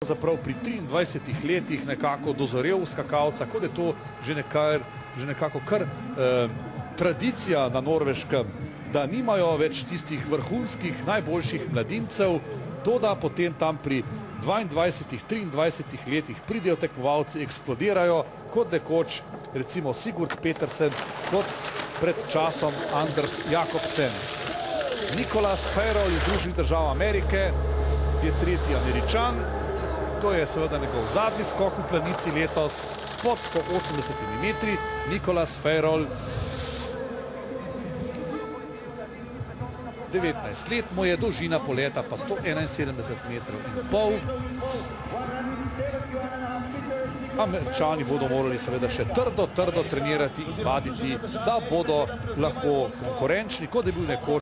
pravzaprav pri 23 letih nekako dozorel skakalca, kot je to že, nekaj, že nekako kar eh, tradicija na Norveškem, da nimajo več tistih vrhunskih, najboljših mladincev, to da potem tam pri 22, 23 letih pridejo tekmovalci, eksplodirajo, kot nekoč recimo Sigurd Petersen, kot pred časom Anders Jakobsen. Nikolas Ferrol iz Združenih držav Amerike je tretji američan, to je seveda njegov zadnji skok v planici letos pod 180 metri. Nikolas Ferrol, 19 let mu je dolžina poleta pa 171 metrov in pol. Američani bodo morali seveda še trdo, trdo trenirati in vaditi, da bodo lahko konkurenčni, kot je bil nekoč